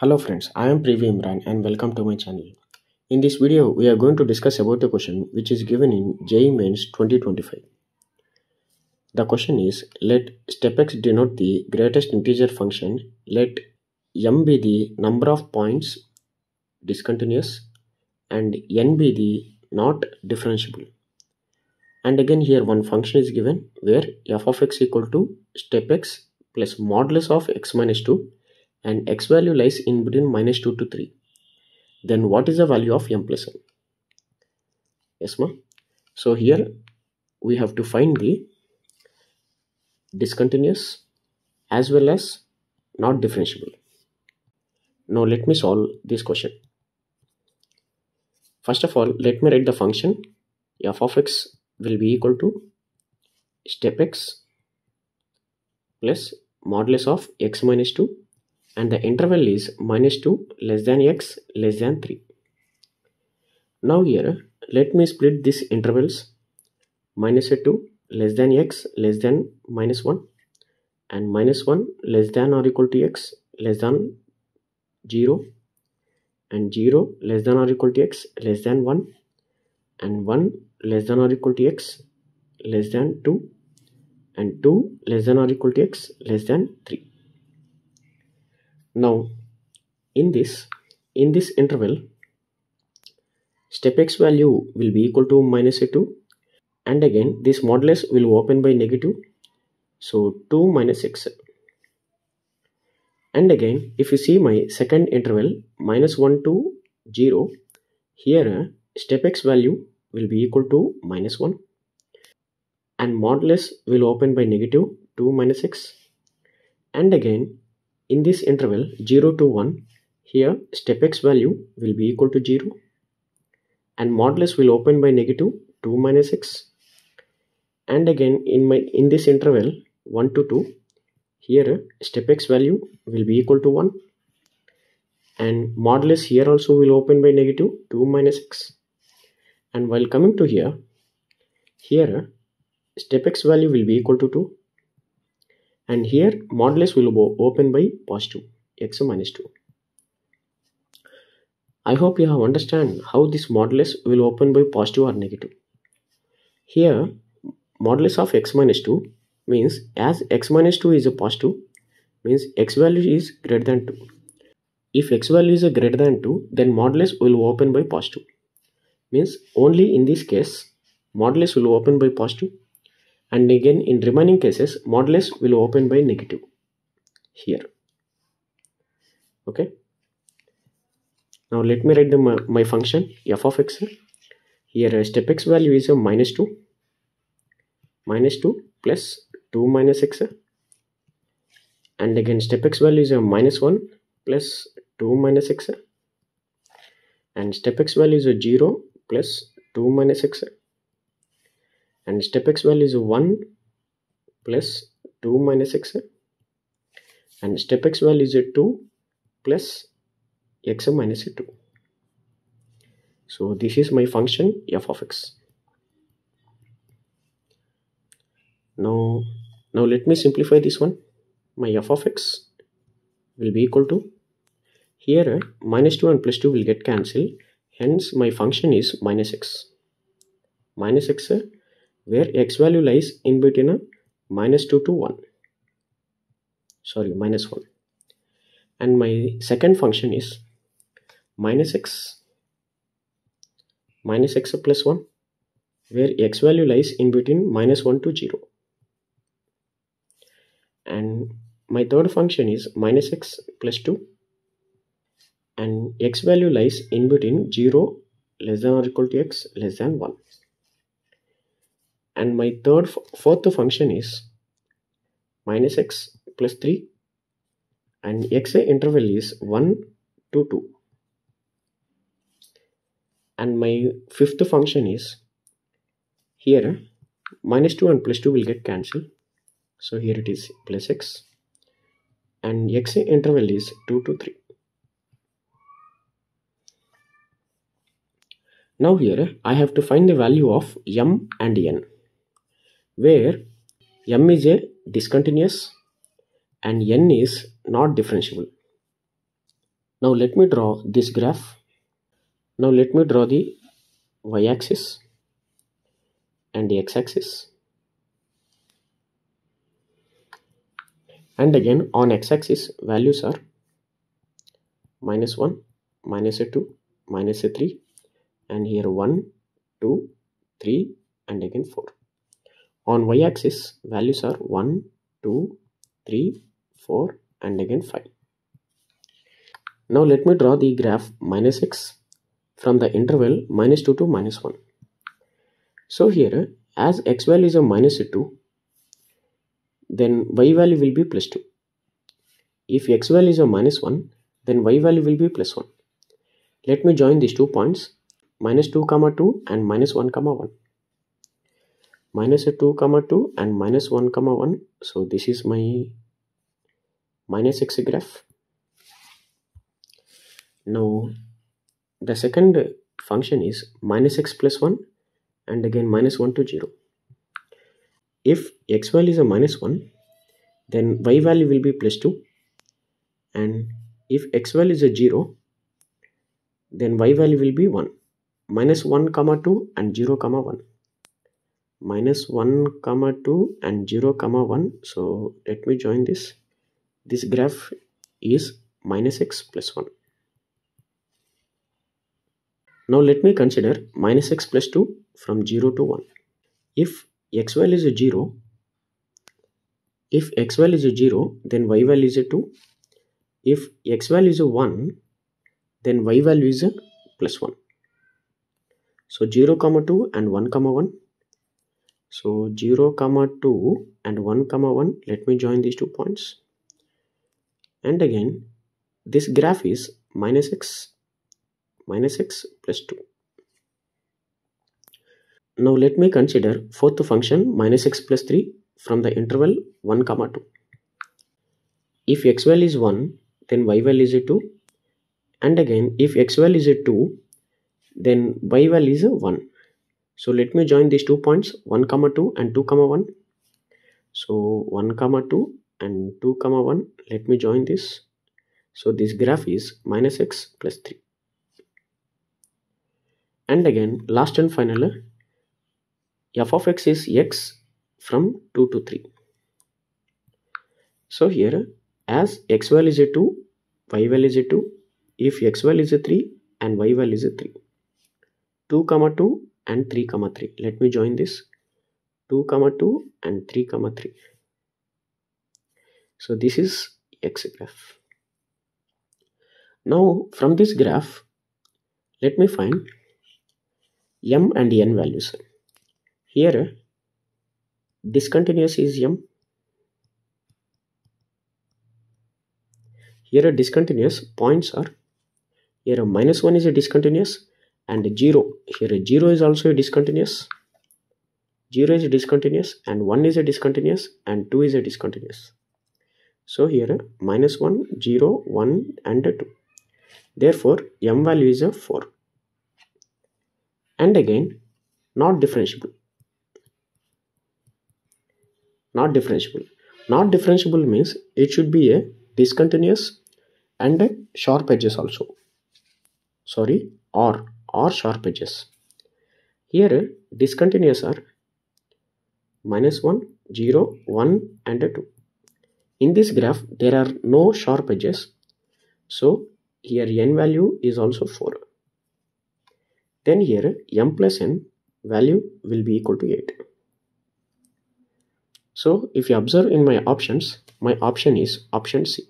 Hello friends, I am Privy Imran and welcome to my channel. In this video, we are going to discuss about a question which is given in JEE Mains 2025. The question is, let step x denote the greatest integer function, let m be the number of points discontinuous and n be the not differentiable. And again here one function is given where f of x equal to step x plus modulus of x minus 2 and x value lies in between minus 2 to 3 then what is the value of m plus n? Yes ma so here we have to find the discontinuous as well as not differentiable. Now let me solve this question. First of all let me write the function f of x will be equal to step x plus modulus of x minus 2 and the interval is minus 2 less than x less than 3. Now here let me split these intervals minus 2 less than x less than minus 1 and minus 1 less than or equal to x less than 0 and 0 less than or equal to x less than 1 and 1 less than or equal to x less than 2 and 2 less than or equal to x less than 3 now in this in this interval step x value will be equal to minus a 2 and again this modulus will open by negative so 2 minus x. And again if you see my second interval minus 1 to 0 here step x value will be equal to minus 1 and modulus will open by negative 2 minus x. And again in this interval 0 to 1 here step x value will be equal to 0 and modulus will open by negative 2 minus x. And again in my in this interval 1 to 2 here step x value will be equal to 1 and modulus here also will open by negative 2 minus x. And while coming to here here step x value will be equal to 2 and here modulus will open by positive x minus 2 i hope you have understand how this modulus will open by positive or negative. Here modulus of x minus 2 means as x minus 2 is a positive means x value is greater than 2 if x value is greater than 2 then modulus will open by positive. Means only in this case modulus will open by positive and again in remaining cases modulus will open by negative. Here. Okay. Now let me write the my, my function f of x. Here uh, step x value is a minus 2 minus 2 plus 2 minus x. And again step x value is a minus 1 plus 2 minus x. And step x value is a 0 plus 2 minus x and step x value is 1 plus 2 minus x and step x value is 2 plus x minus 2 so this is my function f of x. Now now let me simplify this one. My f of x will be equal to here uh, minus 2 and plus 2 will get cancelled. Hence my function is minus x. Minus x where x value lies in between a minus 2 to 1 sorry minus 1 and my second function is minus x minus x plus 1 where x value lies in between minus 1 to 0 and my third function is minus x plus 2 and x value lies in between 0 less than or equal to x less than 1 and my third fourth function is minus x plus 3 and x interval is 1 to 2 and my fifth function is here minus 2 and plus 2 will get cancelled. So here it is plus x. And x interval is 2 to 3 now here I have to find the value of m and n where m is a discontinuous and n is not differentiable Now let me draw this graph. Now let me draw the y-axis and the x-axis. And again on x-axis values are minus 1, minus a 2, minus a 3 and here 1, 2, 3 and again 4. On y-axis values are 1, 2, 3, 4 and again 5. Now let me draw the graph minus x from the interval minus 2 to minus 1. So here as x value is a minus 2 then y value will be plus 2. If x value is a minus 1 then y value will be plus 1. Let me join these two points minus 2 comma 2 and minus 1 comma 1 minus 2 comma 2 and minus 1 comma 1 so this is my minus x graph. Now the second function is minus x plus 1 and again minus 1 to 0 if x value is a minus 1 then y value will be plus 2 and if x value is a 0 then y value will be 1 minus 1 comma 2 and 0 comma 1 minus 1 comma 2 and 0 comma 1 so let me join this this graph is minus x plus 1 now let me consider minus x plus 2 from 0 to 1. If x value is a 0, if x value is a 0, then y value is a 2. If x value is a 1, then y value is a plus 1. So 0 comma 2 and 1 comma 1. So 0 comma 2 and 1 comma 1. Let me join these two points. And again, this graph is minus x minus x plus 2. Now let me consider fourth function minus x plus 3 from the interval 1 comma 2. If x value is 1 then y value is a 2 and again if x value is a 2 then y value is a 1. So let me join these two points 1 comma 2 and 2 comma 1. So 1 comma 2 and 2 comma 1 let me join this. So this graph is minus x plus 3 and again last and final f of x is x from 2 to 3 so here as x value is a 2 y value is a 2 if x value is a 3 and y value is a 3 2 comma 2 and 3 comma 3 let me join this 2 comma 2 and 3 comma 3 so this is x graph now from this graph let me find m and n values. Here discontinuous is m. Here a discontinuous points are here a minus 1 is a discontinuous and 0 here a 0 is also a discontinuous. 0 is a discontinuous and 1 is a discontinuous and 2 is a discontinuous. So here minus 1 0 1 and 2 therefore m value is a 4 and again not differentiable. Not differentiable. Not differentiable means it should be a discontinuous and a sharp edges also. Sorry or or sharp edges. Here discontinuous are minus 1 0 1 and 2 in this graph there are no sharp edges. So here n value is also 4 then here m plus n value will be equal to 8 so if you observe in my options my option is option c